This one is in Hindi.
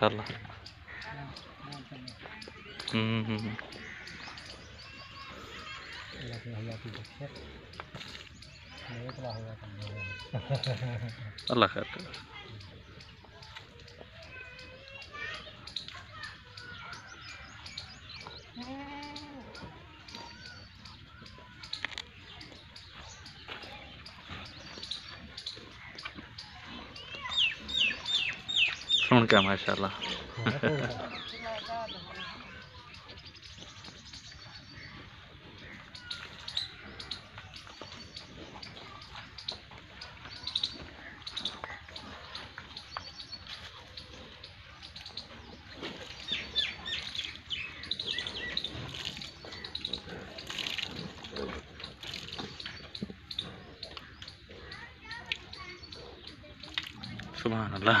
माशाल्लाह हम्म हम्म, हम्म। अल्लाह खैर सुन के माशाल्लाह। सुबह अल्लाह।